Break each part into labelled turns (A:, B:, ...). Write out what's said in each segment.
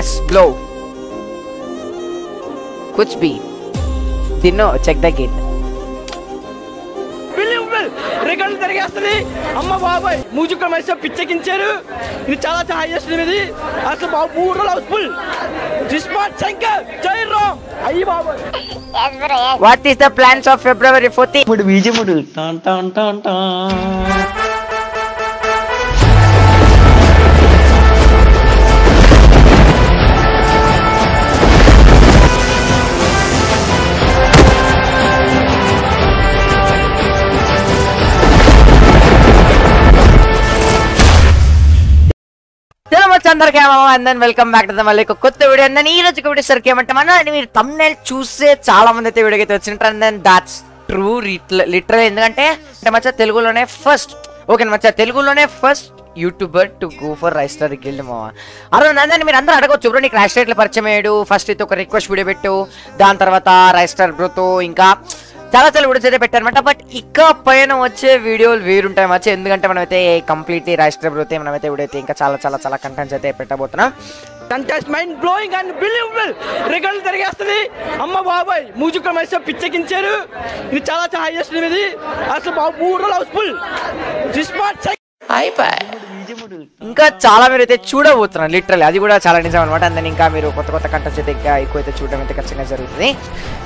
A: Yes bro కుచ్ బి తిన్నో చెక్ ద గేట్
B: బిలీవబుల్ రికార్డులు తిరిగేస్తుంది అమ్మ బాబాయ్ మ్యూజిక్ మైసో పిచ్చెక్కించారు ఇది చాలా చాలా హైయెస్ట్ ఇది అసలు బాబు మూడు రోజులు హౌస్ఫుల్ జిస్మార్ట్ శంకర్ జై రామ్ అయ్యి బాబాయ్
C: Yes, bro, yes.
A: What is the plans of February fourteen
D: ఇప్పుడు బీజముడు. టాన్ టాన్ టాన్ టాన్.
A: తెలవచ్చు అందరికీ అందన్ వెల్కమ్ బ్యాక్ టు మళ్ళీ ఒక కొత్త వీడియో అందని ఈ రోజు వీడియో సరికి ఏమంటే మన మీరు తమ్నేల్ చూస్తే చాలా మంది అయితే వీడియోకి అయితే వచ్చింటారు and then that's true literal ఎందుకంటే అంటే మచ్చా తెలుగులోనే ఫస్ట్ ఓకే మచ్చా తెలుగులోనే first YouTuber to go for Raistar guild మావా అరే నందని మీరు అందరూ అడగవచ్చు బ్రో నీకు రైస్టర్ ఎట్లా పరిచయం అయ్యాడు? ఫస్ట్ అయితే ఒక రిక్వెస్ట్ వీడియో పెట్టు. దాని తర్వాత రైస్టర్ బ్రోతో ఇంకా చాలా చాలా వీడియోస్ అయితే పెట్టారనమాట బట్ ఇక పైన వచ్చే వీడియోలు వేరుంటాయి మచ్చ ఎందుకంటే మనమైతే కంప్లీట్లీ రాష్ట్ర బ్రోతే మనమైతే వీడియో అయితే ఇంకా చాలా చాలా చాలా కంటెంట్స్ అయితే పెట్టబోతున్నాం.
B: Contest mind blowing and believable రికార్డులు తిరిగేస్తుంది అమ్మ బాబాయ్ మ్యూజిక్ మైసో పిచ్చెక్కించారు. ఇది చాలా చాలా హైయెస్ట్ ఇది. అసలు బాబు హౌస్ఫుల్
A: ఇంకా చాలా మీరు అయితే చూడబోతున్నారు లిటరల్ అది కూడా చాలా నిజం అనమాట అందులో ఇంకా మీరు కొత్త కొత్త కంటెంట్స్ అయితే ఇంకా ఎక్కువ అయితే చూడడం అయితే ఖచ్చితంగా జరుగుతుంది.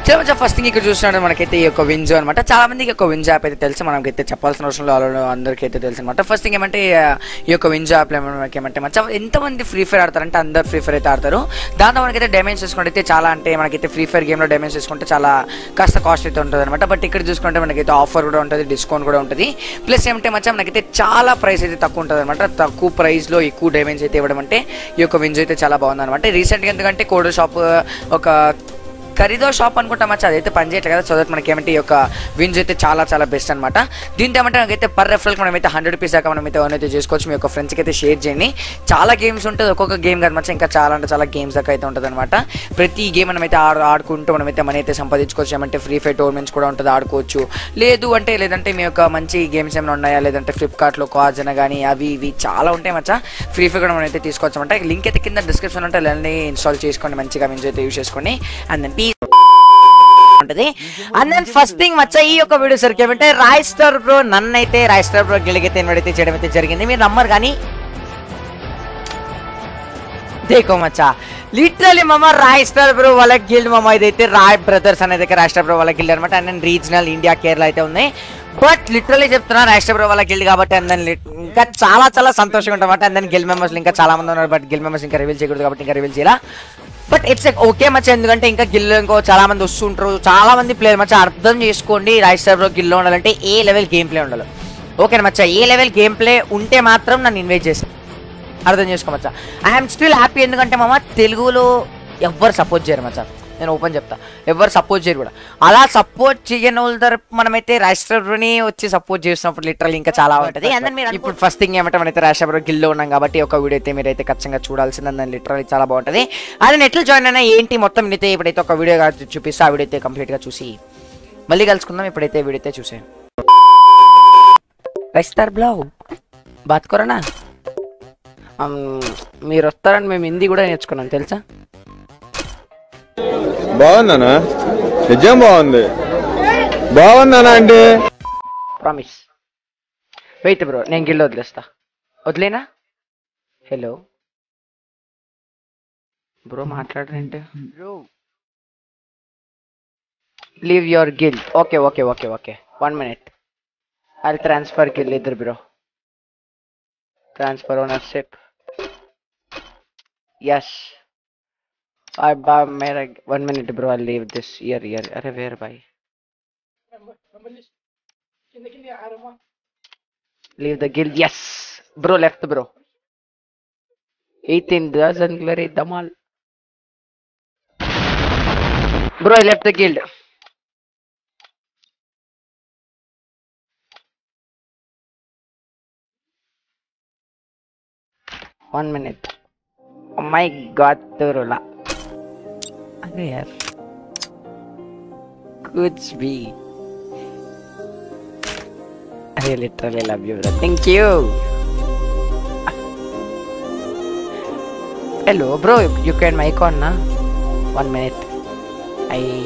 A: చాలా మంచి ఫస్ట్ థింగ్ ఇక్కడ చూస్తున్నాడు మనకైతే ఈ యొక్క వింజో అనమాట చాలా మందికి ఒక వింజో యాప్ అయితే తెలుసు మనకైతే చెప్పాల్సిన అవసరం లేదు అందరికీ అయితే తెలుసు అనమాట ఫస్ట్ థింగ్ ఏమంటే ఈ యొక్క వింజో యాప్ మనకి ఏమంటే మంచి ఎంతమంది ఫ్రీ ఫైర్ ఆడతారంటే అందరు ఫ్రీ ఫైర్ అయితే ఆడతారు. దాంతో మనకైతే డ్యామేజ్ చేసుకుంటే అయితే చాలా అంటే మనకైతే ఫ్రీ ఫైర్ గేమ్లో డ్యామేజ్ చేసుకుంటే చాలా కాస్త కాస్ట్ అయితే ఉంటుంది అనమాట బట్ ఇక్కడ చూసుకుంటే మనకైతే ఆఫర్ కూడా ఉంటుంది డిస్కౌంట్ కూడా ఉంటుంది. ప్లస్ ఏమంటే మచ్చా మనకైతే చాలా ప్రైస్ అయితే తక్కువ ఉంటుంది అనమాట తక్కువ ప్రైస్లో ఎక్కువ డ్యామేజ్ అయితే ఇవ్వడం అంటే ఈ యొక్క విన్స్ అయితే చాలా బాగుంది అనమాట రీసెంట్గా ఎందుకంటే కోడో షాప్ ఒక ఖరీదో షాప్ అనుకుంటా మచ్చా అదైతే పని చేయట్లేదు కదా సో దట్ మనకి ఏమంటే ఈ యొక్క విన్స్ అయితే చాలా చాలా బెస్ట్ అనమాట దీంతో ఏమంటే మనకైతే పర్ రెఫరల్కి మనమైతే హండ్రెడ్ రూపీస్ దాకా మనమైతే earn అయితే చేసుకోవచ్చు. మీ యొక్క ఫ్రెండ్స్కి అయితే షేర్ చేయండి. చాలా గేమ్స్ ఉంటుంది ఒక్కొక్క గేమ్ కాదు మచ్చా ఇంకా చాలా అంటే చాలా గేమ్స్ దాకా అయితే ఉంటుంది అనమాట ప్రతి గేమ్ మనమైతే ఆడు ఆడుకుంటూ మనమైతే మనీ అయితే సంపాదించుకోవచ్చు. ఏమంటే ఫ్రీ ఫైర్ టోర్నమెంట్స్ కూడా ఉంటుంది ఆడుకోవచ్చు. లేదు అంటే లేదంటే మీ యొక్క మంచి గేమ్స్ ఏమైనా ఉన్నాయా? లేదంటే ఫ్లిప్కార్ట్లో కాజన కానీ అవి ఇవి చాలా ఉంటాయి మచ్చా. ఫ్రీ ఫైర్ కూడా మనమైతే తీసుకోవచ్చు అనమాట లింక్ అయితే కింద డిస్క్రిప్షన్ ఉంటే వెళ్ళండి ఇన్స్టాల్ చేసుకోండి మంచిగా విన్స్ అయితే యూస్ చేసుకోండి. అండ్ దెన్ ఉంటుంది. అండ్ దెన్ ఫస్ట్ థింగ్ మచ్చ ఈ యొక్క వీడియో సరికి ఏమంటే రాయ్ స్టార్ బ్రో నన్నైతే రాయ్ స్టార్ బ్రో గెలిగితే ఇన్వైట్ చేయడం అయితే జరిగింది. మీరు నమ్మరు కానీ దేకో మచ్చా. లిటరలీ మమ్మ రాయ్ స్టార్ బ్రో వాళ్ళ గిల్డ్ మమ్మ ఇదైతే రాయ్ బ్రదర్స్ అనేది అయితే రాయ్ బ్రో వాళ్ళ గిల్డ్ అనమాట. అండ్ రీజనల్ ఇండియా కేరళ అయితే ఉన్నాయి. బట్ లిటరలీ చెప్తున్నా రాష్ట్ర బ్రో వాళ్ళ గిల్డ్ కాబట్టి అందరిని ఇంకా చాలా చాలా సంతోషంగా ఉంటాం అండ్ దెన్ గిల్ మెంబర్స్ ఇంకా చాలా మంది ఉన్నారు బట్ గిల్ మెంబర్స్ ఇంకా రివీల్ చేయకూడదు కాబట్టి ఇంకా రివీల్ చేయాలా? బట్ ఇట్స్ ఓకే మచ్చ ఎందుకంటే ఇంకా గిల్ ఇంకో చాలా మంది వస్తుంటారు చాలా మంది ప్లేయర్ మచ్చ అర్థం చేసుకోండి రాజస్థాన్ స్టార్ బ్రో గిల్లో ఉండాలంటే ఏ లెవెల్ గేమ్ ప్లే ఉండాలి ఓకే మచ్చ ఏ లెవెల్ గేమ్ ప్లే ఉంటే మాత్రం నన్ను ఇన్వైట్ చేస్తాను అర్థం చేసుకోమచ్చా ఐఎమ్ స్టిల్ హ్యాపీ ఎందుకంటే మామ తెలుగులో ఎవ్వరు సపోర్ట్ చేయరు మచ్చా. నేను ఓపెన్ చెప్తా. ఎవరు సపోర్ట్ చేయరు కూడా. అలా సపోర్ట్ చేయని వాళ్ళ తరపు మనమైతే రాష్ట్రని వచ్చి సపోర్ట్ చేసినప్పుడు లిటరల్ ఇంకా చాలా ఉంటుంది. అండ్ మీరు ఇప్పుడు ఫస్ట్ థింగ్ ఏమంటే మనైతే రాష్ట్ర గిల్లో ఉన్నాం కాబట్టి ఒక వీడియో అయితే మీరైతే ఖచ్చితంగా చూడాల్సింది. అండ్ లిటరల్ చాలా బాగుంటుంది. అది నెట్లు జాయిన్ అయినా ఏంటి మొత్తం నేనైతే ఇప్పుడైతే ఒక వీడియో చూపిస్తే. ఆ వీడియో అయితే కంప్లీట్గా చూసి మళ్ళీ కలుసుకుందాం. ఇప్పుడైతే వీడియో అయితే చూసే బాత్ కొరనా? అమ్, మీరు వస్తారని మేము హిందీ కూడా నేర్చుకున్నాం తెలుసా?
E: బాగుందనా నిజం బాగుంది. బాగుందనా అంటే
A: ప్రామిస్ వెయిట్ బ్రో నేను గిల్లు వదిలేస్తా. వదిలేనా? Hello bro మాట్లాడరేంటి leave your guild okay okay okay okay one minute I transfer guild ఇద్దరు bro transfer ownership Yes. I buy my one minute, bro. I'll leave this year. Year. Arre, where by? Leave the guild. Yes, bro. Left, bro. 18 dozen glory. Damal. Bro, I left the guild. One minute. Oh my god, Turula. Ano yan? Goods be. I literally love you, bro. Thank you! Hello, bro. You can make on, na? One minute. I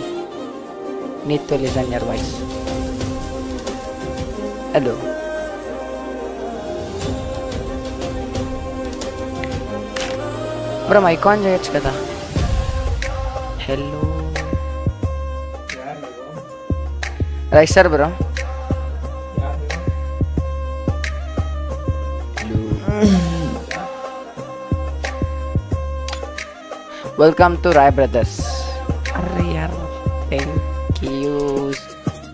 A: need to listen your voice. Hello. Bro mic on చేయొచ్చు కదా hello right sir bro welcome to Rai brothers అరే యార్ thank you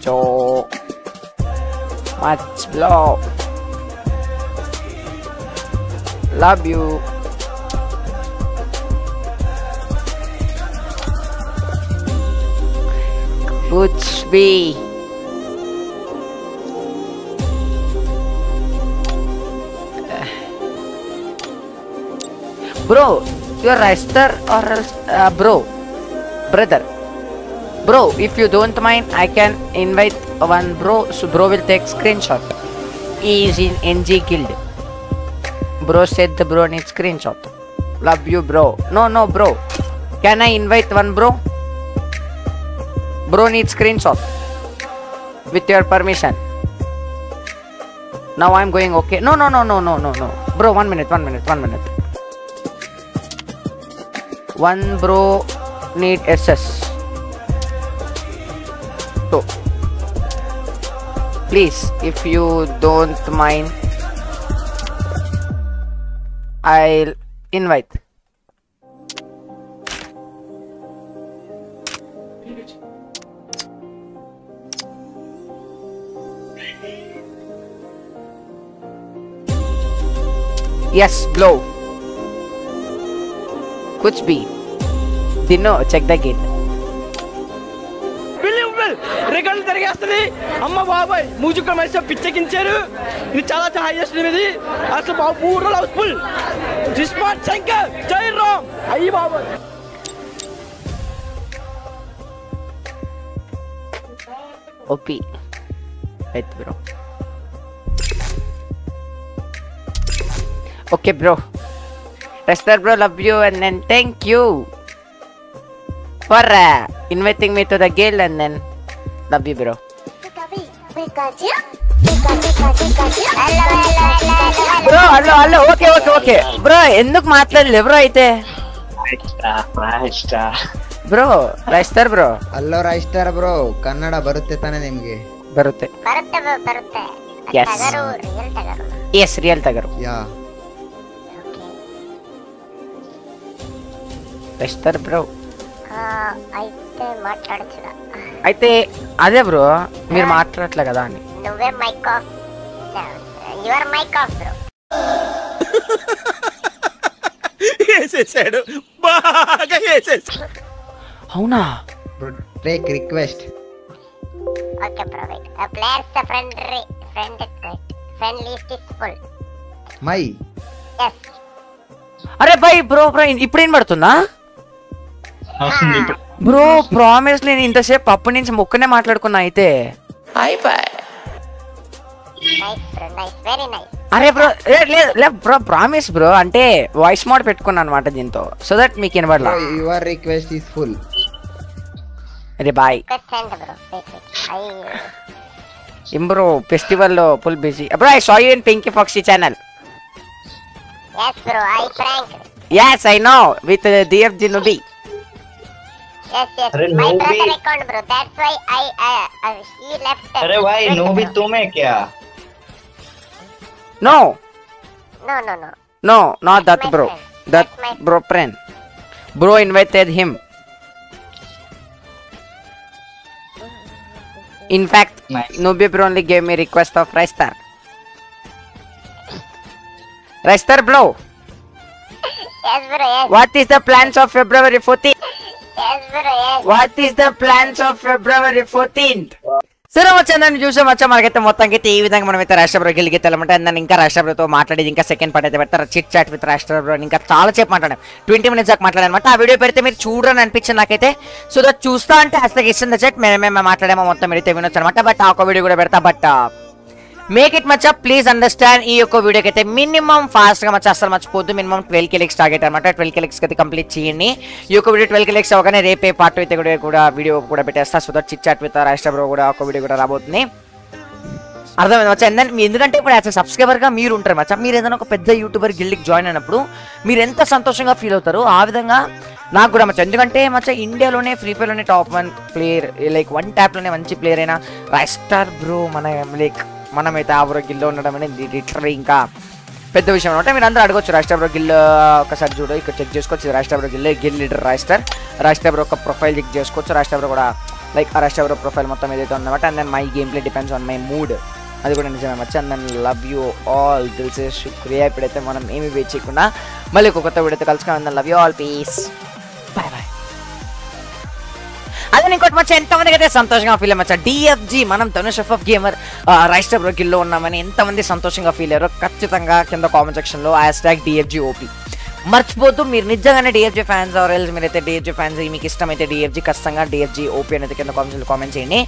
A: so much bro love you Bootsby. Bro, you are Esther or else, uh, bro, brother. Bro, if you don't mind, I can invite one bro, so bro will take screenshot. He is in NG Guild. Bro said the bro needs screenshot. Love you, bro. No, no, bro. Can I invite one bro? Bro needs screenshot with your permission. Now i'm going okay. No no no no no no no. Bro one minute one minute one minute. One bro need ss so please if you don't mind i'll invite yes blow कुछ भी दिनो check the gate
B: believable రికార్డులు తిరిగేస్తుంది అమ్మ బాబాయ్ music Mysore పిచ్చెక్కించారు ఇది చాలా చాలా హైయెస్ట్ ఇది అసలు బాబు పూర్వ హౌస్ఫుల్ జిస్మార్ట్ శంకర్ జై రామ్ అయ్యి బాబాయ్
A: OP wait bro okay bro Rester bro love you and then thank you for uh, inviting me to the guild and then love you bro
C: Pikachu? Pikachu, Pikachu, Pikachu. Hello, hello, hello, hello.
A: Bro hello hello okay okay okay bro ఎందుకు మాట్లాడలే bro అయితే bro ರೈಸ್ತಾರ್ bro
F: ಅಲ್ಲೋ ರಾಯಿಸ್ತಾರ bro Kannada ಬರುತ್ತೆ ತಾನೇ ನಿಮ್ಗೆ
A: ಬರುತ್ತೆ
C: ಬರುತ್ತೆ bro, ಬರುತ್ತೆ
A: Yes.
C: ಟಗರು ರಿಯಲ್ ಟಗರು
A: ಎಸ್ ರಿಯಲ್ ತಗರು
F: ಯಾ
A: ఇస్తారు
C: బ్రో. అయితే మాట్లాడచ్చుగా
A: అయితే అదే బ్రో మీరు మాట్లాడట్లే కదా అని.
C: నువ్వే mic off your mic off bro
B: వేసేసాడు. బాగా వేసేసాడు
A: అవునా?
F: Break request
C: okay bro wait players the friend friend friend list is
F: full
C: my yes
A: అరే బై బ్రో బ్రో ఇప్పుడు ఏం పడుతుందా? Hmm. బ్రో ప్రామిస్ నేను ఇంతసేపు అప్పటి నుంచి మొక్కనే మాట్లాడుకున్నా అయితే. అరే బ్రో లేదు బ్రో ప్రామిస్ బ్రో అంటే వాయిస్ మోడ్ పెట్టుకున్నా అనమాట దీంతో. సో దట్ మీకు
F: ఫుల్
A: అరే బాయ్ ఇంబ్రో ఫెస్టివల్లో full busy bro I saw in Pinky Foxy channel
C: yes bro i pranked
A: yes i know with uh, dfg nubi.
C: yes yes
G: अरे
C: my
G: no
C: brother
G: भी-
C: account bro that's why i uh, uh, he left
G: अरे भाई
C: Twitter,
G: no भी
C: bro.
G: तुम है क्या
A: No,
C: no no no
A: no, not that
C: my
A: bro.
C: friend.
A: That
C: That's my
A: bro friend. Bro invited him. In fact,
G: Nice.
A: Nubi bro only gave me request of Raistar. Raistar bro,
C: yes bro yes
A: what is the plans of February 14th? What is the plans of February fourteenth సరే వచ్చాను చూసాం వచ్చా మనకైతే మొత్తానికి అయితే ఈ విధంగా మనం అయితే రాష్ట్రబ్రో గెలిగి తెలమంటే నన్ను ఇంకా రాష్ట్రపతితో మాట్లాడేది ఇంకా సెకండ్ పార్ట్ అయితే పెడతారు. చిట్ చాట్ విత్ రాష్ట్రపతి ఇంకా చాలా సేపు మాట్లాడాం. ట్వంటీ మినిట్స్ దాకా మాట్లాడానమాట ఆ వీడియో పెడితే మీరు చూడరని అనిపించింది నాకైతే. సో దట్ చూస్తా అంటే అసలు ఇస్తుంది చెట్. మేమే మేము మాట్లాడామో మొత్తం మీరైతే వినొచ్చు అనమాట బట్ ఆ ఒక వీడియో కూడా పెడతా. బట్ మేక్ ఇట్ మచ్చ ప్లీజ్ అండర్స్టాండ్ ఈ యొక్క వీడియోకి అయితే మినిమం ఫాస్ట్గా గా అసలు మర్చిపోద్దు మినిమం ట్వెల్వ్ కిలిక్స్ టార్గెట్ అనమాట ట్వెల్వ్ కిలిక్స్ అయితే కంప్లీట్ చేయండి. ఈ యొక్క వీడియో ట్వెల్వ్ కిలిక్స్ అవగానే రేపే పార్ట్ అయితే కూడా కూడా వీడియో కూడా పెట్టేస్తా. So that chit chat with Raistar bro కూడా ఒక వీడియో కూడా రాబోతుంది. అర్థమైంది మచ్చా? ఎందుకంటే మీ- ఎందుకంటే ఇప్పుడు యాజ్ సబ్స్క్రైబర్ మీరు ఉంటారు మచ్చా? మీరు ఏదైనా ఒక పెద్ద యూట్యూబర్ గిల్డ్కి జాయిన్ అయినప్పుడు మీరు ఎంత సంతోషంగా ఫీల్ అవుతారు ఆ విధంగా నాకు కూడా మచ్చా. ఎందుకంటే మచ్చా ఇండియాలోనే free ఫైర్లోనే top one player like one ట్యాప్లోనే మంచి ప్లేయర్ అయినా రైస్టార్ బ్రో మన లైక్ మనమైతే ఆ గిల్లో ఉండడం అనేది లిటరలీ ఇంకా పెద్ద విషయం అనమాట. మీరు అందరూ అడగొచ్చు రాష్ట్రబ్రో గిల్ ఒకసారి చూడు ఇక్కడ చెక్ చేసుకోవచ్చు. Raistar bro guild guild leader Raistar Raistar bro ఒక ప్రొఫైల్ చెక్ చేసుకోవచ్చు. రాష్ట్రబ్రో కూడా లైక్ ఆ రాష్ట్ర ప్రొఫైల్ మొత్తం ఏదైతే ఉందన్నమాట. And then my game play depends on my mood అది కూడా నిజమే వచ్చి and then love you all తెలిసే శుక్రియా. ఇప్పుడైతే మనం ఏమి వెయిట్ మళ్ళీ ఒక కొత్త వీడియోతో కలుసుకున్నాం లవ్ యూ ఆల్ పీస్ అదే ఇంకోటి మచ్చ ఎంతమంది అయితే సంతోషంగా ఫీల్ అయ్యా డిఎఫ్జి మనం ధనుష్ ఎఫ్ గేమర్ రైస్టర్ బ్రోకిల్లో ఉన్నామని ఎంతమంది సంతోషంగా ఫీల్ అయ్యారో ఖచ్చితంగా కింద కామెంట్ సెక్షన్లో హ్యాష్ ట్యాగ్ డిఎఫ్జి ఓపీ మర్చిపోతూ మీరు నిజంగానే డిఎఫ్జి ఫ్యాన్స్ ఆర్ ఎల్స్ మీరైతే డిఎఫ్జి ఫ్యాన్స్ మీకు ఇష్టమైతే డిఎఫ్జి ఖచ్చితంగా డిఎఫ్జి ఓపీ అనేది కింద కామెంట్స్ కామెంట్ చేయండి.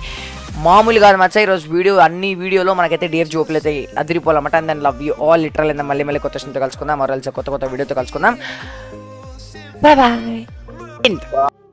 A: మామూలు కాదు మచ్చా ఈరోజు వీడియో అన్ని వీడియోలో మనకైతే డిఎఫ్జి ఓపీలు అయితే అదిరిపోవాలన్నమాట. And then love you all literal మళ్ళీ మళ్ళీ కొత్త విషయంతో కలుసుకుందాం. మరల్సి కొత్త కొత్త వీడియోతో కలుసుకుందాం. Bye bye